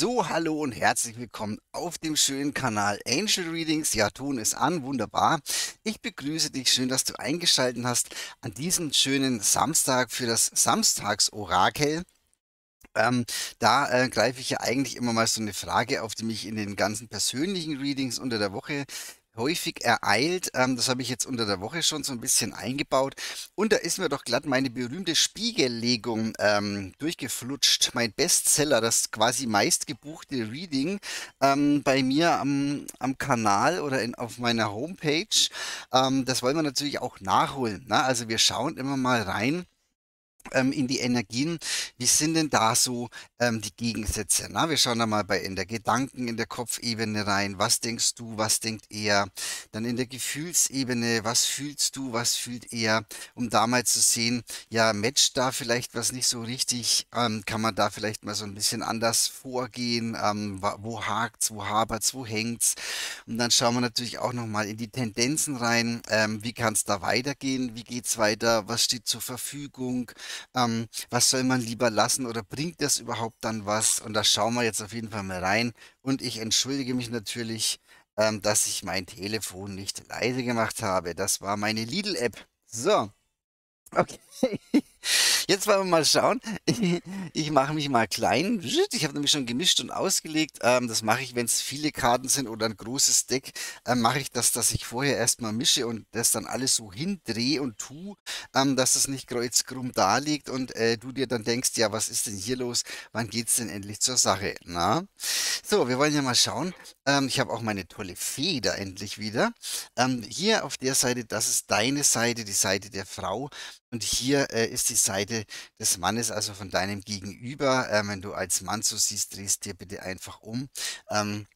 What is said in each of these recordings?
So, hallo und herzlich willkommen auf dem schönen Kanal Angel Readings. Ja, Ton ist an, wunderbar. Ich begrüße dich, schön, dass du eingeschaltet hast an diesem schönen Samstag für das Samstagsorakel. Ähm, da äh, greife ich ja eigentlich immer mal so eine Frage auf, die mich in den ganzen persönlichen Readings unter der Woche häufig ereilt. Ähm, das habe ich jetzt unter der Woche schon so ein bisschen eingebaut. Und da ist mir doch glatt meine berühmte Spiegellegung ähm, durchgeflutscht. Mein Bestseller, das quasi meistgebuchte Reading ähm, bei mir am, am Kanal oder in, auf meiner Homepage. Ähm, das wollen wir natürlich auch nachholen. Ne? Also wir schauen immer mal rein in die Energien. Wie sind denn da so ähm, die Gegensätze? Na, wir schauen da mal bei in der Gedanken, in der Kopfebene rein. Was denkst du, was denkt er? Dann in der Gefühlsebene, was fühlst du, was fühlt er? Um da mal zu sehen, ja, matcht da vielleicht was nicht so richtig? Ähm, kann man da vielleicht mal so ein bisschen anders vorgehen? Ähm, wo hakt's, wo hapert's, wo hängt's? Und dann schauen wir natürlich auch nochmal in die Tendenzen rein. Ähm, wie kann es da weitergehen? Wie geht's weiter? Was steht zur Verfügung? Ähm, was soll man lieber lassen oder bringt das überhaupt dann was? Und da schauen wir jetzt auf jeden Fall mal rein. Und ich entschuldige mich natürlich, ähm, dass ich mein Telefon nicht leise gemacht habe. Das war meine Lidl-App. So. Okay. Jetzt wollen wir mal schauen. Ich mache mich mal klein. Ich habe nämlich schon gemischt und ausgelegt. Ähm, das mache ich, wenn es viele Karten sind oder ein großes Deck, ähm, mache ich das, dass ich vorher erstmal mische und das dann alles so hindrehe und tue, ähm, dass es nicht kreuzkrumm da liegt und äh, du dir dann denkst, ja, was ist denn hier los? Wann geht es denn endlich zur Sache? Na? So, wir wollen ja mal schauen. ich habe auch meine tolle Feder endlich wieder. hier auf der Seite, das ist deine Seite, die Seite der Frau. Und hier äh, ist die Seite des Mannes, also von deinem Gegenüber. Äh, wenn du als Mann so siehst, drehst dir bitte einfach um. Ähm,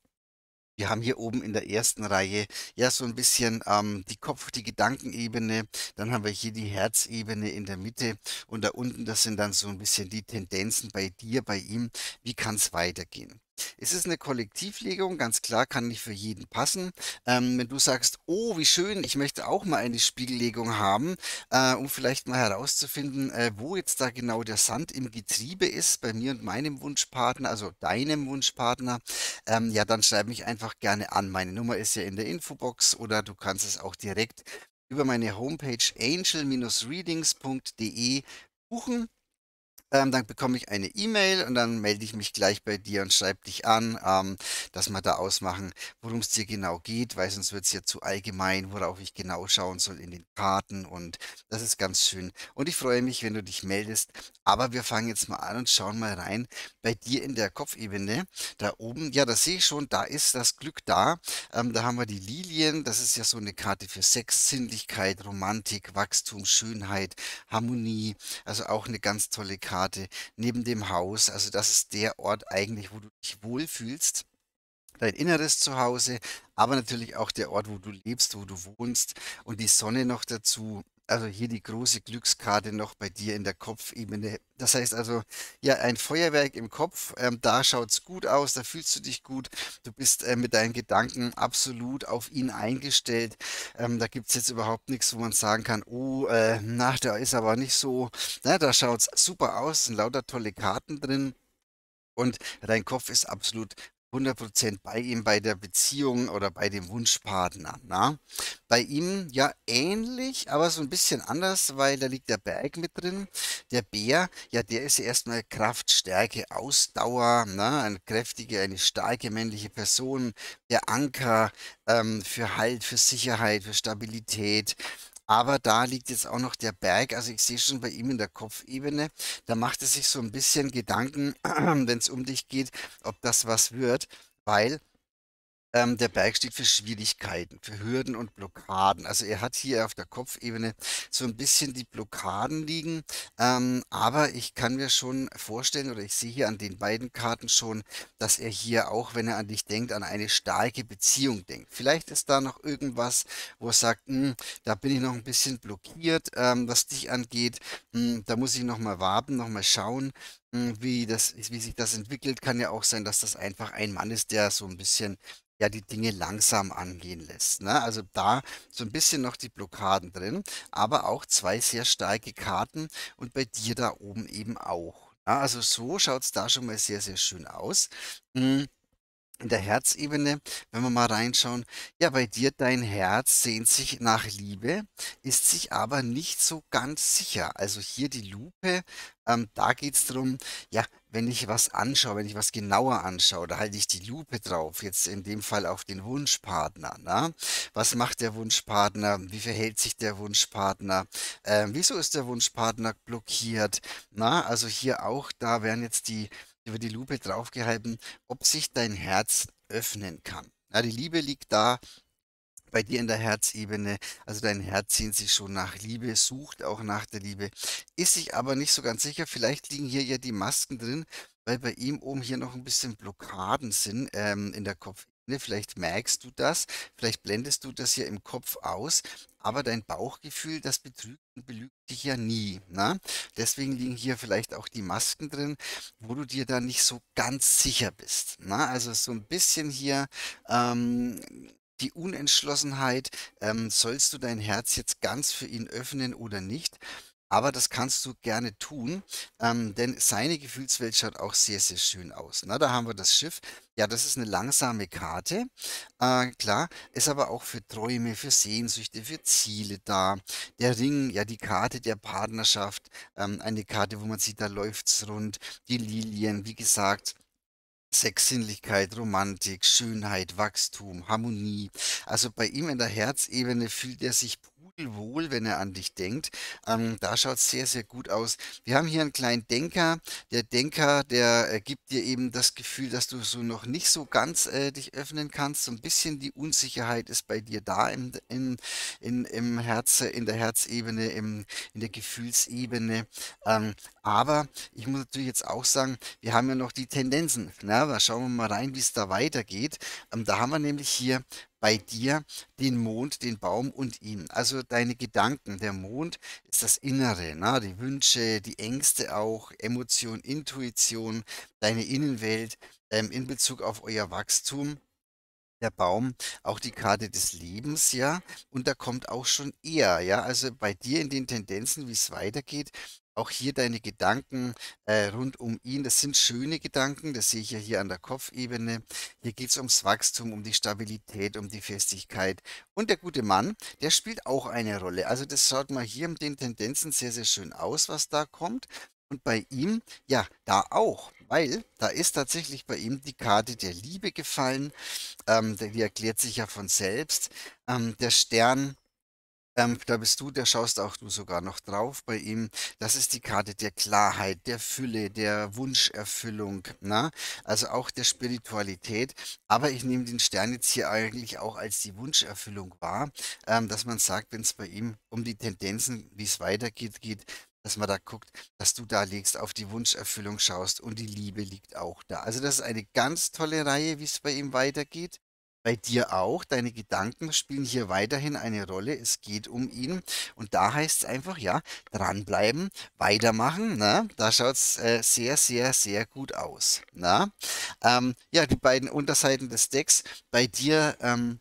wir haben hier oben in der ersten Reihe ja so ein bisschen ähm, die Kopf-, die Gedankenebene. Dann haben wir hier die Herzebene in der Mitte. Und da unten, das sind dann so ein bisschen die Tendenzen bei dir, bei ihm. Wie kann es weitergehen? Es ist eine Kollektivlegung, ganz klar, kann nicht für jeden passen. Ähm, wenn du sagst, oh, wie schön, ich möchte auch mal eine Spiegellegung haben, äh, um vielleicht mal herauszufinden, äh, wo jetzt da genau der Sand im Getriebe ist, bei mir und meinem Wunschpartner, also deinem Wunschpartner, ähm, ja, dann schreib mich einfach gerne an. Meine Nummer ist ja in der Infobox oder du kannst es auch direkt über meine Homepage angel-readings.de buchen ähm, dann bekomme ich eine E-Mail und dann melde ich mich gleich bei dir und schreibe dich an, ähm, dass wir da ausmachen, worum es dir genau geht, weil sonst wird es ja zu allgemein, worauf ich genau schauen soll in den Karten und das ist ganz schön. Und ich freue mich, wenn du dich meldest. Aber wir fangen jetzt mal an und schauen mal rein bei dir in der Kopfebene. Da oben, ja, da sehe ich schon, da ist das Glück da. Ähm, da haben wir die Lilien, das ist ja so eine Karte für Sex, Sinnlichkeit, Romantik, Wachstum, Schönheit, Harmonie, also auch eine ganz tolle Karte. Karte neben dem Haus. Also das ist der Ort eigentlich, wo du dich wohlfühlst. Dein inneres Zuhause, aber natürlich auch der Ort, wo du lebst, wo du wohnst und die Sonne noch dazu also hier die große Glückskarte noch bei dir in der Kopfebene. Das heißt also, ja, ein Feuerwerk im Kopf, ähm, da es gut aus, da fühlst du dich gut, du bist äh, mit deinen Gedanken absolut auf ihn eingestellt. Ähm, da es jetzt überhaupt nichts, wo man sagen kann, oh, äh, na, der ist aber nicht so, na, da es super aus, sind lauter tolle Karten drin. Und dein Kopf ist absolut 100% bei ihm bei der Beziehung oder bei dem Wunschpartner. Na? Bei ihm ja ähnlich, aber so ein bisschen anders, weil da liegt der Berg mit drin. Der Bär, ja, der ist ja erstmal Kraft, Stärke, Ausdauer, na? eine kräftige, eine starke männliche Person. Der Anker ähm, für Halt, für Sicherheit, für Stabilität. Aber da liegt jetzt auch noch der Berg. Also ich sehe schon bei ihm in der Kopfebene, da macht er sich so ein bisschen Gedanken, wenn es um dich geht, ob das was wird, weil ähm, der Berg steht für Schwierigkeiten, für Hürden und Blockaden. Also er hat hier auf der Kopfebene so ein bisschen die Blockaden liegen, ähm, aber ich kann mir schon vorstellen oder ich sehe hier an den beiden Karten schon, dass er hier auch, wenn er an dich denkt, an eine starke Beziehung denkt. Vielleicht ist da noch irgendwas, wo er sagt, hm, da bin ich noch ein bisschen blockiert, ähm, was dich angeht. Hm, da muss ich noch mal warten, noch mal schauen, hm, wie, das, wie sich das entwickelt. Kann ja auch sein, dass das einfach ein Mann ist, der so ein bisschen ja die Dinge langsam angehen lässt. Ne? Also da so ein bisschen noch die Blockaden drin, aber auch zwei sehr starke Karten und bei dir da oben eben auch. Ja, also so schaut's da schon mal sehr, sehr schön aus. Hm, in der Herzebene, wenn wir mal reinschauen, ja, bei dir dein Herz sehnt sich nach Liebe, ist sich aber nicht so ganz sicher. Also hier die Lupe, ähm, da geht's drum, ja, wenn ich was anschaue, wenn ich was genauer anschaue, da halte ich die Lupe drauf, jetzt in dem Fall auf den Wunschpartner, ne? Was macht der Wunschpartner? Wie verhält sich der Wunschpartner? Ähm, wieso ist der Wunschpartner blockiert? Na, also hier auch, da werden jetzt die über die Lupe draufgehalten, ob sich dein Herz öffnen kann. Ja, die Liebe liegt da bei dir in der Herzebene. Also dein Herz sehnt sich schon nach Liebe, sucht auch nach der Liebe, ist sich aber nicht so ganz sicher. Vielleicht liegen hier ja die Masken drin, weil bei ihm oben hier noch ein bisschen Blockaden sind ähm, in der Kopfebene. Vielleicht merkst du das, vielleicht blendest du das hier im Kopf aus, aber dein Bauchgefühl, das betrügt und belügt dich ja nie. Ne? Deswegen liegen hier vielleicht auch die Masken drin, wo du dir da nicht so ganz sicher bist. Ne? Also so ein bisschen hier ähm, die Unentschlossenheit, ähm, sollst du dein Herz jetzt ganz für ihn öffnen oder nicht? Aber das kannst du gerne tun, ähm, denn seine Gefühlswelt schaut auch sehr, sehr schön aus. Na, da haben wir das Schiff. Ja, das ist eine langsame Karte. Äh, klar, ist aber auch für Träume, für Sehnsüchte, für Ziele da. Der Ring, ja, die Karte der Partnerschaft, ähm, eine Karte, wo man sieht, da läuft's rund. Die Lilien, wie gesagt, Sex, Sinnlichkeit, Romantik, Schönheit, Wachstum, Harmonie. Also bei ihm in der Herzebene fühlt er sich pudelwohl, wenn er an dich denkt. Ähm, da schaut es sehr, sehr gut aus. Wir haben hier einen kleinen Denker. Der Denker, der äh, gibt dir eben das Gefühl, dass du so noch nicht so ganz äh, dich öffnen kannst. So ein bisschen die Unsicherheit ist bei dir da im, in, in, im Herz, in der Herzebene, im, in der Gefühlsebene. Ähm, aber ich muss natürlich jetzt auch sagen, wir haben ja noch die Tendenzen. Na, da schauen wir mal rein, wie es da weitergeht. Ähm, da haben wir nämlich hier bei dir den Mond, den Baum und ihn. Also deine Gedanken. Der Mond ist das Innere, na, die Wünsche, die Ängste auch, Emotion, Intuition, deine Innenwelt ähm, in Bezug auf euer Wachstum der Baum auch die Karte des Lebens, ja, und da kommt auch schon er, ja, also bei dir in den Tendenzen, wie es weitergeht, auch hier deine Gedanken äh, rund um ihn, das sind schöne Gedanken, das sehe ich ja hier an der Kopfebene. Hier geht es ums Wachstum, um die Stabilität, um die Festigkeit. Und der gute Mann, der spielt auch eine Rolle. Also das schaut mal hier mit den Tendenzen sehr, sehr schön aus, was da kommt. Und bei ihm, ja, da auch, weil da ist tatsächlich bei ihm die Karte der Liebe gefallen. Ähm, die erklärt sich ja von selbst. Ähm, der Stern ähm, da bist du, da schaust auch du sogar noch drauf bei ihm. Das ist die Karte der Klarheit, der Fülle, der Wunscherfüllung, na? Also auch der Spiritualität. Aber ich nehme den Stern jetzt hier eigentlich auch als die Wunscherfüllung wahr, ähm, dass man sagt, wenn es bei ihm um die Tendenzen, wie es weitergeht, geht, dass man da guckt, dass du da legst, auf die Wunscherfüllung schaust und die Liebe liegt auch da. Also das ist eine ganz tolle Reihe, wie es bei ihm weitergeht. Bei dir auch. Deine Gedanken spielen hier weiterhin eine Rolle. Es geht um ihn. Und da heißt es einfach, ja, dranbleiben, weitermachen. Ne? Da schaut es äh, sehr, sehr, sehr gut aus. Ne? Ähm, ja, die beiden Unterseiten des Decks. Bei dir ähm,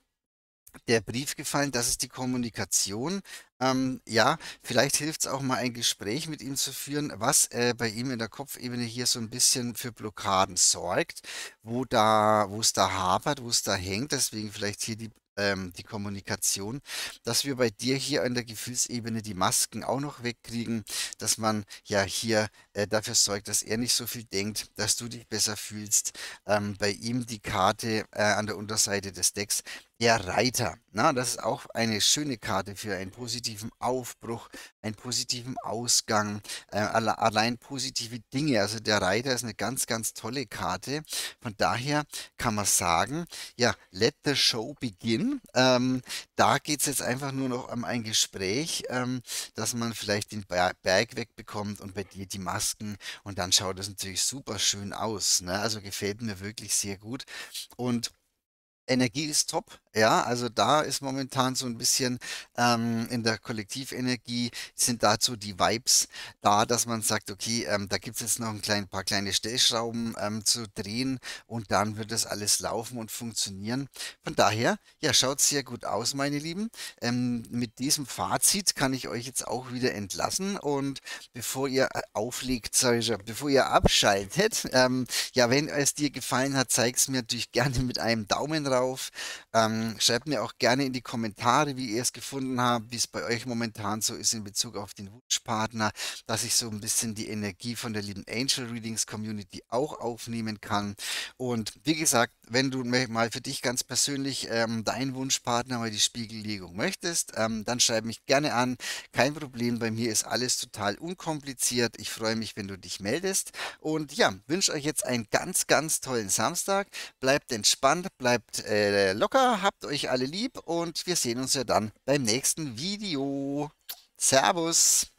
der Brief gefallen, das ist die Kommunikation. Ähm, ja, vielleicht hilft es auch mal ein Gespräch mit ihm zu führen, was äh, bei ihm in der Kopfebene hier so ein bisschen für Blockaden sorgt, wo da, wo es da hapert, wo es da hängt. Deswegen vielleicht hier die ähm, die Kommunikation, dass wir bei dir hier an der Gefühlsebene die Masken auch noch wegkriegen, dass man ja hier äh, dafür sorgt, dass er nicht so viel denkt, dass du dich besser fühlst. Ähm, bei ihm die Karte äh, an der Unterseite des Decks, der Reiter. Na, das ist auch eine schöne Karte für einen positiven Aufbruch, einen positiven Ausgang, äh, allein positive Dinge. Also der Reiter ist eine ganz, ganz tolle Karte. Von daher kann man sagen, ja, let the show begin. Ähm, da geht es jetzt einfach nur noch um ein Gespräch, ähm, dass man vielleicht den Berg wegbekommt und bei dir die Masken und dann schaut es natürlich super schön aus. Ne? Also gefällt mir wirklich sehr gut. Und Energie ist top. Ja, also da ist momentan so ein bisschen ähm, in der Kollektivenergie sind dazu die Vibes da, dass man sagt, okay, ähm, da gibt es jetzt noch ein klein, paar kleine Stellschrauben ähm, zu drehen und dann wird das alles laufen und funktionieren. Von daher, ja, schaut sehr gut aus, meine Lieben. Ähm, mit diesem Fazit kann ich euch jetzt auch wieder entlassen und bevor ihr äh, auflegt, schon, bevor ihr abschaltet, ähm, ja, wenn es dir gefallen hat, zeig es mir natürlich gerne mit einem Daumen rauf. Ähm, schreibt mir auch gerne in die Kommentare, wie ihr es gefunden habt, wie es bei euch momentan so ist in Bezug auf den Wunschpartner, dass ich so ein bisschen die Energie von der lieben Angel Readings Community auch aufnehmen kann. Und wie gesagt, wenn du mal für dich ganz persönlich ähm, deinen Wunschpartner mal die Spiegellegung möchtest, ähm, dann schreib mich gerne an. Kein Problem, bei mir ist alles total unkompliziert. Ich freue mich, wenn du dich meldest. Und ja, wünsche euch jetzt einen ganz, ganz tollen Samstag. Bleibt entspannt, bleibt äh, locker, habt euch alle lieb und wir sehen uns ja dann beim nächsten Video. Servus!